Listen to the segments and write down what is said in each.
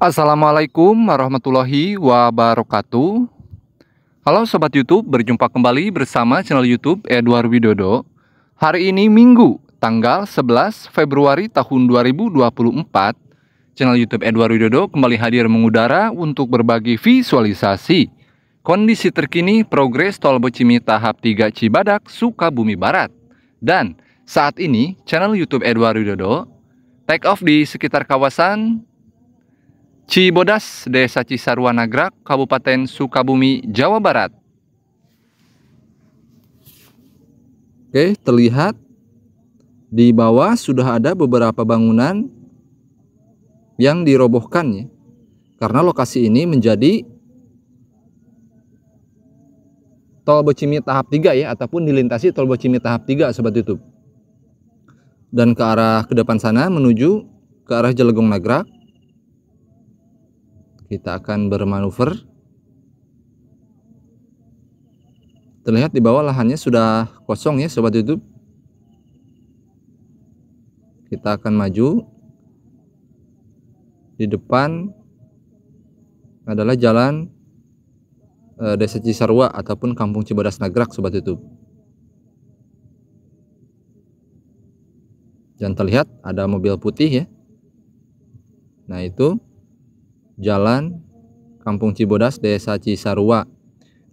Assalamualaikum warahmatullahi wabarakatuh. Halo Sobat Youtube, berjumpa kembali bersama channel Youtube Edward Widodo. Hari ini Minggu, tanggal 11 Februari tahun 2024 Channel Youtube Edward Widodo kembali hadir mengudara untuk berbagi visualisasi. Kondisi terkini progres Tol Bocimi tahap 3 Cibadak, Sukabumi Barat. Dan saat ini channel Youtube Edward Widodo take off di sekitar kawasan Cibodas, Desa Cisarua Nagrak, Kabupaten Sukabumi, Jawa Barat. Oke, terlihat di bawah sudah ada beberapa bangunan yang dirobohkan ya. Karena lokasi ini menjadi tol Bocimi tahap 3 ya ataupun dilintasi tol Bocimi tahap 3 sobat YouTube dan ke arah ke depan sana menuju ke arah Jelegong Nagrak. Kita akan bermanuver. Terlihat di bawah lahannya sudah kosong ya sobat YouTube. Kita akan maju. Di depan adalah jalan e, Desa Cisarua ataupun Kampung Cibodas Nagrak sobat YouTube. Dan terlihat ada mobil putih ya. Nah itu jalan Kampung Cibodas Desa Cisarua.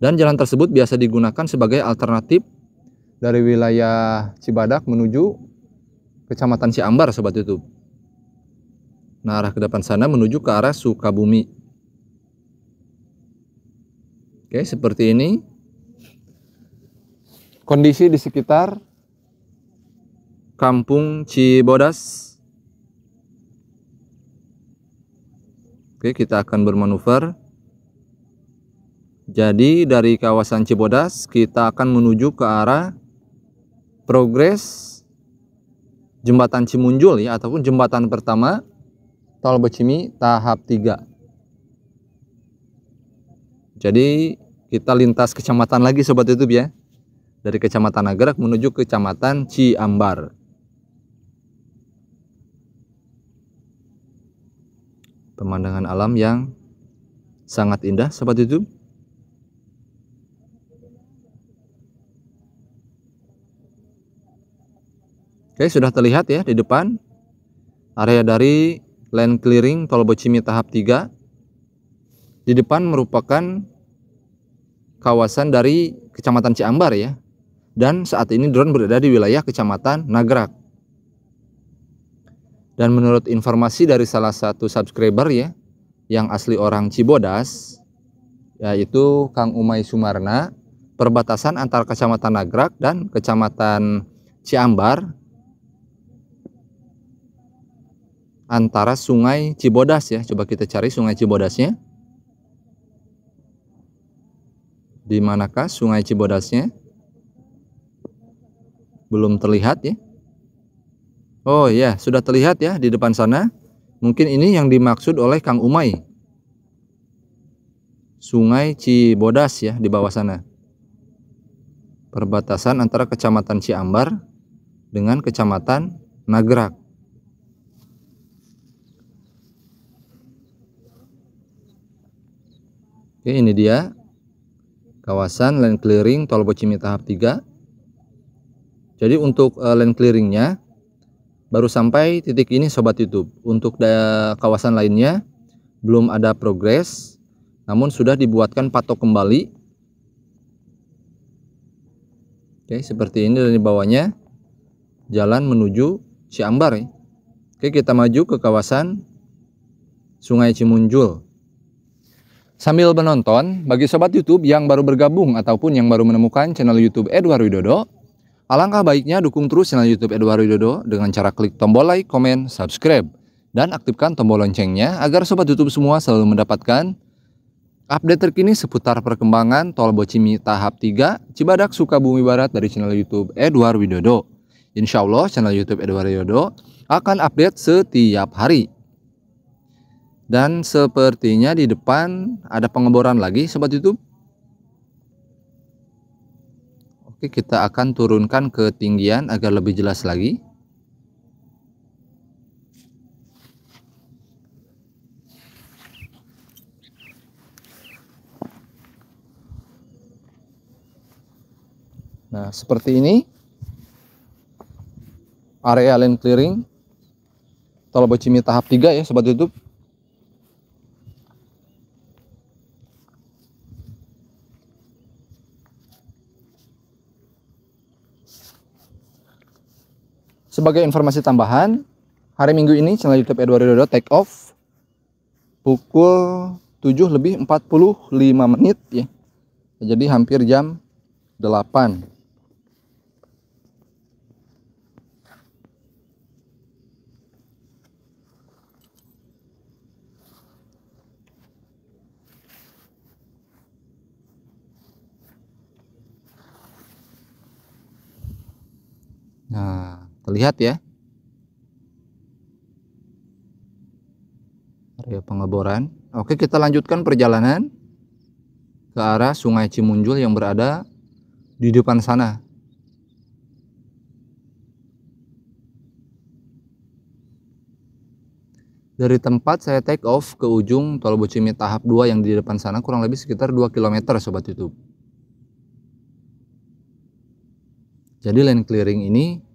Dan jalan tersebut biasa digunakan sebagai alternatif dari wilayah Cibadak menuju Kecamatan Ciambar sobat YouTube. Nah arah ke depan sana menuju ke arah Sukabumi. Oke seperti ini. Kondisi di sekitar Kampung Cibodas. Oke, kita akan bermanuver. Jadi dari kawasan Cibodas kita akan menuju ke arah progres jembatan Cimunjul ya ataupun jembatan pertama tol Becimi tahap 3. Jadi kita lintas kecamatan lagi sobat YouTube ya. Dari kecamatan Nagrak menuju kecamatan Ciambar. Pemandangan alam yang sangat indah sobat YouTube. Oke, sudah terlihat ya di depan area dari land clearing Tol Bocimi tahap 3. Di depan merupakan kawasan dari Kecamatan Ciambar ya. Dan saat ini drone berada di wilayah Kecamatan Nagrak. Dan menurut informasi dari salah satu subscriber ya, yang asli orang Cibodas, yaitu Kang Umay Sumarna, perbatasan antara Kecamatan Nagrak dan Kecamatan Ciambar antara Sungai Cibodas ya. Coba kita cari Sungai Cibodasnya. Di manakah Sungai Cibodasnya? Belum terlihat ya. Oh ya, sudah terlihat ya di depan sana. Mungkin ini yang dimaksud oleh Kang Umay. Sungai Cibodas ya di bawah sana. Perbatasan antara Kecamatan Ciambar dengan Kecamatan Nagrak. Oke, ini dia kawasan land clearing Tol Bocimi tahap 3. Jadi untuk uh, land clearingnya baru sampai titik ini sobat YouTube. Untuk kawasan lainnya belum ada progres namun sudah dibuatkan patok kembali. Oke seperti ini dari bawahnya. Jalan menuju Ciambar. Oke kita maju ke kawasan Sungai Cimunjul. Sambil menonton, bagi sobat YouTube yang baru bergabung ataupun yang baru menemukan channel YouTube Edward Widodo, Alangkah baiknya dukung terus channel YouTube Edward Widodo dengan cara klik tombol like, komen, subscribe, dan aktifkan tombol loncengnya agar sobat YouTube semua selalu mendapatkan update terkini seputar perkembangan tol Bocimi tahap 3 Cibadak Sukabumi Barat dari channel YouTube Edward Widodo. Insya Allah channel YouTube Edward Widodo akan update setiap hari. Dan sepertinya di depan ada pengeboran lagi sobat YouTube. Oke, kita akan turunkan ketinggian agar lebih jelas lagi. Nah, seperti ini area land clearing Tol Bocimi tahap 3 ya sobat YouTube. Sebagai informasi tambahan, hari Minggu ini channel YouTube Edward Dodo take off pukul 7 lebih 45 menit ya. Jadi hampir jam 8. Terlihat ya. Area pengeboran. Oke, kita lanjutkan perjalanan ke arah Sungai Cimunjul yang berada di depan sana. Dari tempat saya take off ke ujung Tol Bocimi tahap 2 yang di depan sana kurang lebih sekitar 2 km sobat YouTube. Jadi land clearing ini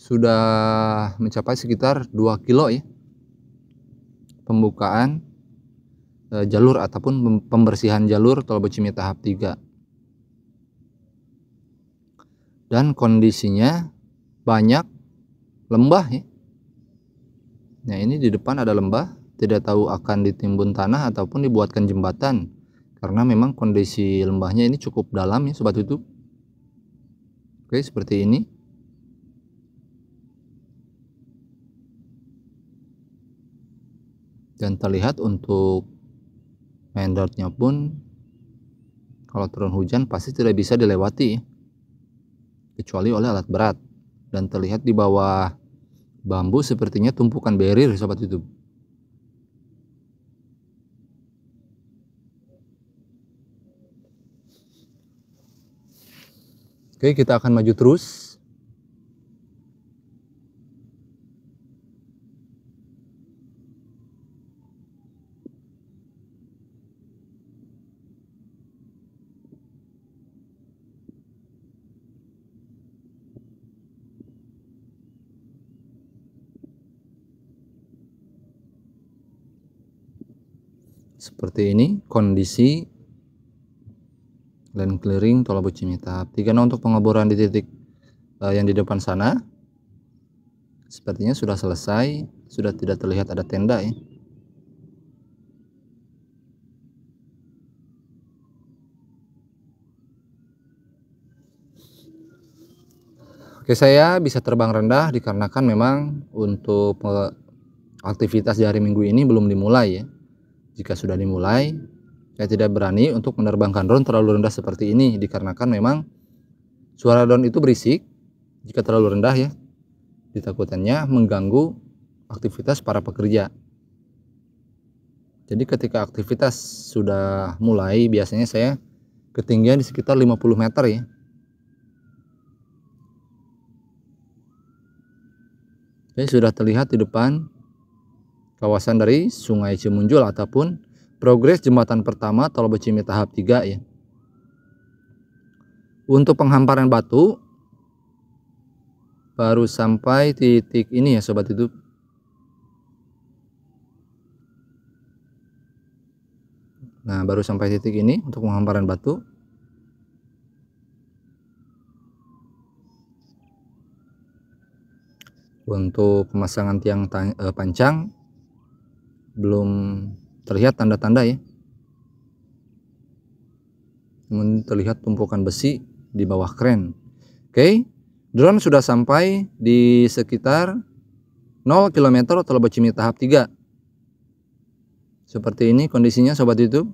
sudah mencapai sekitar 2 kilo ya. Pembukaan e, jalur ataupun pembersihan jalur tol Bocimi tahap 3. Dan kondisinya banyak lembah ya. Nah, ini di depan ada lembah, tidak tahu akan ditimbun tanah ataupun dibuatkan jembatan karena memang kondisi lembahnya ini cukup dalam ya sobat YouTube oke seperti ini dan terlihat untuk main pun kalau turun hujan pasti tidak bisa dilewati kecuali oleh alat berat dan terlihat di bawah bambu sepertinya tumpukan berir sobat YouTube Oke, kita akan maju terus. Seperti ini kondisi land clearing Tol tahap 3 nah untuk pengeboran di titik uh, yang di depan sana sepertinya sudah selesai sudah tidak terlihat ada tenda ya. Oke saya bisa terbang rendah dikarenakan memang untuk aktivitas di hari minggu ini belum dimulai ya jika sudah dimulai saya tidak berani untuk menerbangkan drone terlalu rendah seperti ini dikarenakan memang suara drone itu berisik jika terlalu rendah ya. Ditakutannya mengganggu aktivitas para pekerja. Jadi ketika aktivitas sudah mulai biasanya saya ketinggian di sekitar 50 meter ya. Jadi sudah terlihat di depan kawasan dari Sungai Cimunjul ataupun progres jembatan pertama tol Becimi tahap 3 ya. Untuk penghamparan batu baru sampai titik ini ya sobat itu. Nah, baru sampai titik ini untuk penghamparan batu. Untuk pemasangan tiang eh, pancang belum terlihat tanda-tanda ya. Namun terlihat tumpukan besi di bawah kren. Oke drone sudah sampai di sekitar 0 km Tol Bocimi tahap 3 seperti ini kondisinya sobat YouTube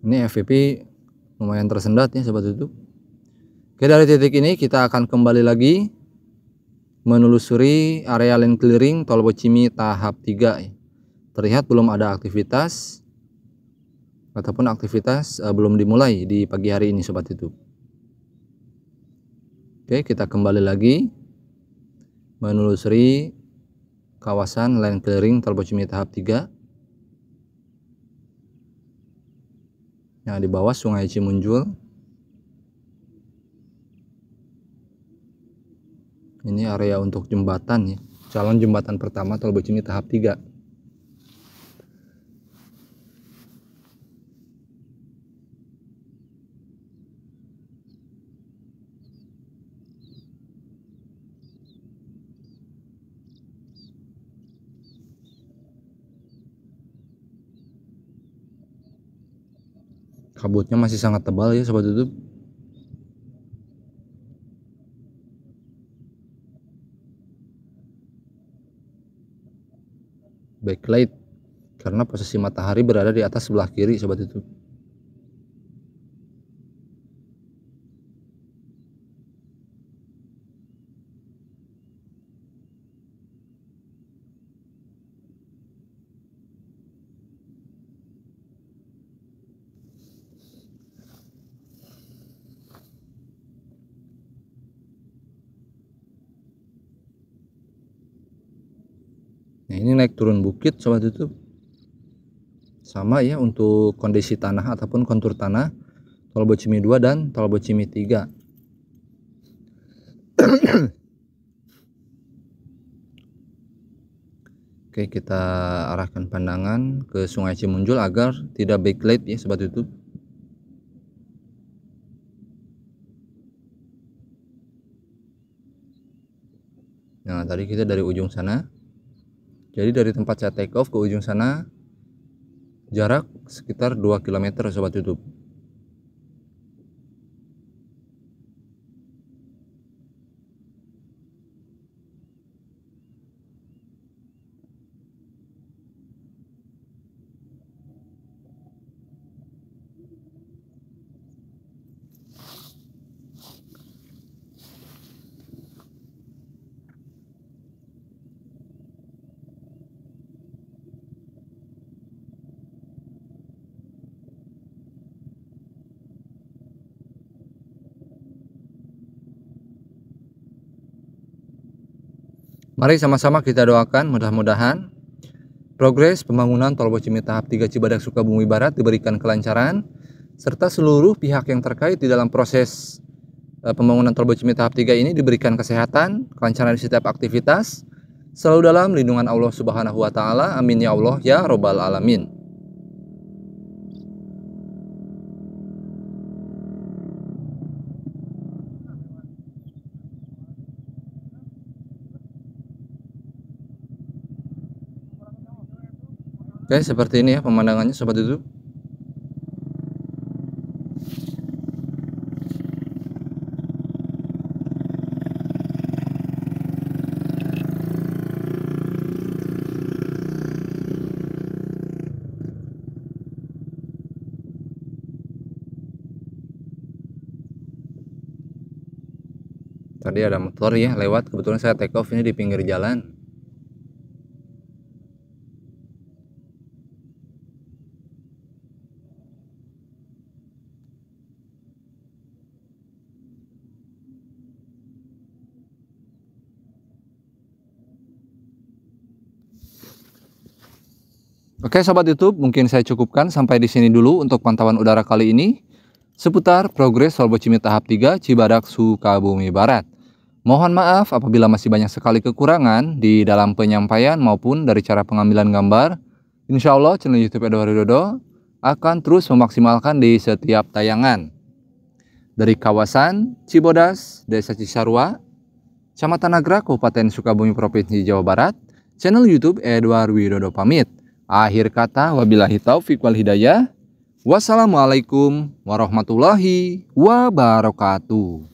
ini FVP lumayan tersendat ya sobat YouTube. Oke dari titik ini kita akan kembali lagi menelusuri area land clearing tol Bocimi tahap 3 ya. terlihat belum ada aktivitas ataupun aktivitas uh, belum dimulai di pagi hari ini sobat YouTube. Oke, kita kembali lagi menelusuri kawasan land clearing Tol Bocimi tahap 3 yang di bawah Sungai Cimunjul. Ini area untuk jembatan ya. Calon jembatan pertama Tol Bocimi tahap 3. Kabutnya masih sangat tebal ya sobat YouTube backlight. Karena posisi matahari berada di atas sebelah kiri sobat YouTube naik turun bukit sobat YouTube. Sama ya untuk kondisi tanah ataupun kontur tanah tol Bocimi 2 dan tol Bocimi 3. Oke kita arahkan pandangan ke Sungai Cimunjul agar tidak backlight ya sobat YouTube. Nah tadi kita dari ujung sana jadi dari tempat saya take off ke ujung sana jarak sekitar 2 km sobat YouTube. Mari sama-sama kita doakan mudah-mudahan progres pembangunan Tol Bocimi tahap 3 Cibadak Sukabumi Barat diberikan kelancaran serta seluruh pihak yang terkait di dalam proses eh, pembangunan Tol Bocimi tahap 3 ini diberikan kesehatan, kelancaran di setiap aktivitas selalu dalam lindungan Allah Subhanahu wa taala. Amin ya Allah ya robbal alamin. Oke, seperti ini ya pemandangannya sobat YouTube. Tadi ada motor ya lewat, kebetulan saya take off ini di pinggir jalan. Oke sobat YouTube, mungkin saya cukupkan sampai di sini dulu untuk pantauan udara kali ini seputar progres Solbocimi tahap 3 Cibadak Sukabumi Barat. Mohon maaf apabila masih banyak sekali kekurangan di dalam penyampaian maupun dari cara pengambilan gambar. Insya Allah channel YouTube Edward Widodo akan terus memaksimalkan di setiap tayangan. Dari kawasan Cibodas, Desa Cisarua, Kecamatan Nagra, Kabupaten Sukabumi, Provinsi Jawa Barat, channel YouTube Edward Widodo pamit. Akhir kata, wabillahi taufik wal hidayah. Wassalamualaikum warahmatullahi wabarakatuh.